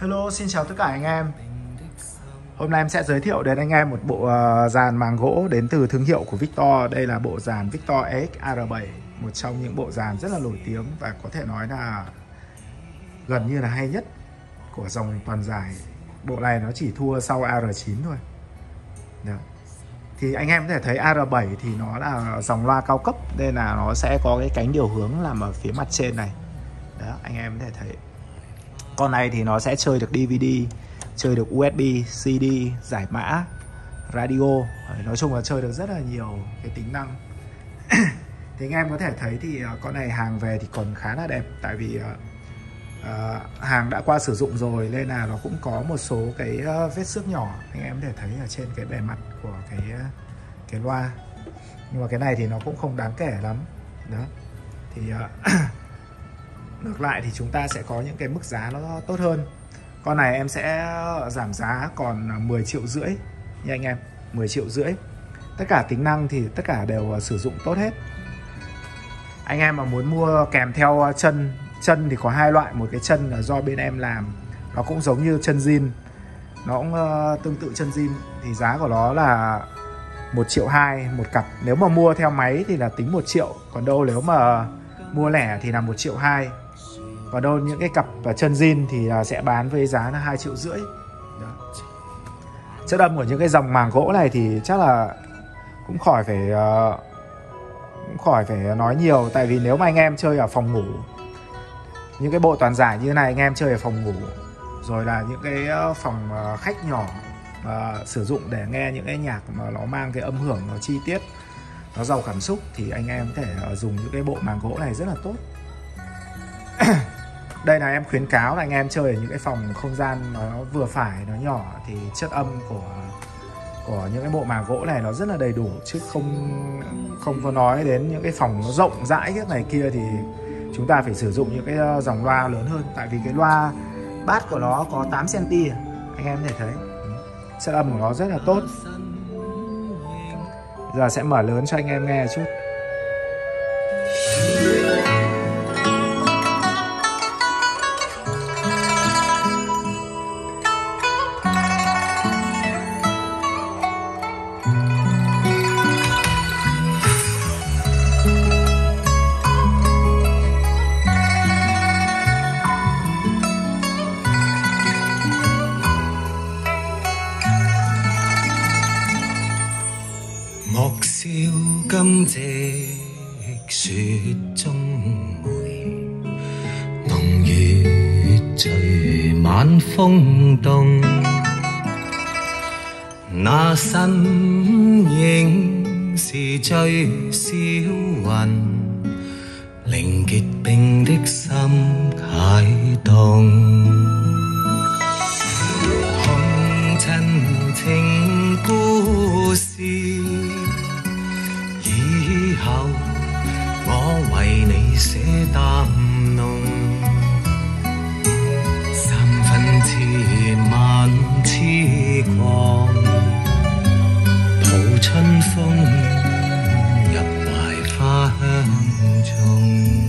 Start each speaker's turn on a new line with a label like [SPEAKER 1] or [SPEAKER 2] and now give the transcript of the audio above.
[SPEAKER 1] Hello, xin chào tất cả anh em. Hôm nay em sẽ giới thiệu đến anh em một bộ ờ, dàn màng gỗ đến từ thương hiệu của Victor. Đây là bộ dàn Victor EX AR7 Một trong những bộ dàn rất là nổi tiếng và có thể nói là gần như là hay nhất của dòng toàn dài. Bộ này nó chỉ thua sau AR9 thôi. Đó. Thì anh em có thể thấy AR7 thì nó là dòng loa cao cấp Nên là nó sẽ có cái cánh điều hướng làm ở phía mặt trên này. Đó, anh em có thể thấy con này thì nó sẽ chơi được DVD chơi được USB CD giải mã radio. Nói chung là chơi được rất là nhiều cái tính năng. Thì anh em có thể thấy thì ờ, con này hàng về thì còn khá là đẹp tại vì uh, hàng đã qua sử dụng rồi nên là nó cũng có một số cái vết xước nhỏ. Anh em có thể thấy ở trên cái bề mặt của cái cái loa. Nhưng mà cái này thì nó cũng không đáng kể lắm. Đó. Thì uh, ngược lại thì chúng ta sẽ có những cái mức giá nó tốt hơn. Con này em sẽ giảm giá còn 10 triệu rưỡi nha anh em 10 triệu rưỡi. Tất cả tính năng thì tất cả đều à, sử dụng tốt hết. Anh em mà muốn mua kèm theo à, chân chân thì có hai loại một cái chân là do bên em làm. Nó cũng giống như chân zin. Nó cũng uh, tương tự chân zin. Thì giá của nó là một triệu hai một cặp. Nếu mà mua theo máy thì là tính một triệu. Còn đâu nếu mà mua lẻ thì là một triệu hai và đâu những cái cặp à, chân zin thì à, sẽ bán với giá là hai triệu rưỡi. Chất âm của những cái dòng màng gỗ này thì chắc là cũng khỏi phải uh, cũng khỏi phải nói nhiều. Tại vì nếu mà anh em chơi ở phòng ngủ những cái bộ toàn giải như này anh em chơi ở phòng ngủ rồi là những cái phòng khách nhỏ mà sử dụng để nghe những cái nhạc mà nó mang cái âm hưởng nó chi tiết nó giàu cảm xúc thì anh em có thể dùng những cái bộ màng gỗ này rất là tốt đây là em khuyến cáo là anh em chơi ở những cái phòng không gian nó vừa phải, nó nhỏ thì chất âm của của những cái bộ màng gỗ này nó rất là đầy đủ, chứ không không có nói đến những cái phòng nó rộng rãi cái này kia thì chúng ta phải sử dụng những cái ờ, dòng loa lớn hơn. Tại vì cái loa bát của nó có 8 cm à, anh em có thể thấy. Chất âm của nó rất là tốt. Giờ sẽ mở lớn cho anh em nghe chút.
[SPEAKER 2] 今夕雪中梅，浓月隨晚風動。那身影是最小雲，令結冰的心解凍。我为你写淡浓，三分痴，万痴狂，抱春风入怀花香中。